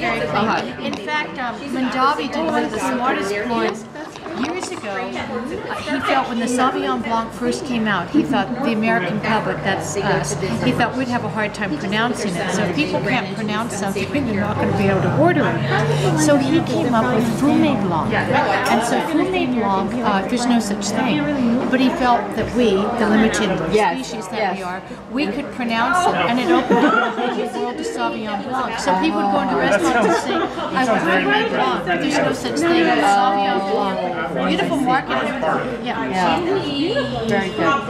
very clean. Uh-huh. In fact, um, Mondavi did one of the smartest ploys years ago. Uh, he felt when the Sauvignon Blanc first came out, he thought the American public, that's us, he thought we'd have a hard time pronouncing it. So if people can't pronounce something, they're not going to be able to order it. So he came up with Fumé Blanc. And so Fumé Blanc, uh, there's no such thing. But he felt that we, the limited species that we are, we could pronounce it, and it opened up the whole world to Sauvignon Blanc. So people would go into restaurants and say, I want Fumé Blanc, but there's no such thing as Sauvignon Blanc. Beautiful marketing. Yeah. Yeah. Very good.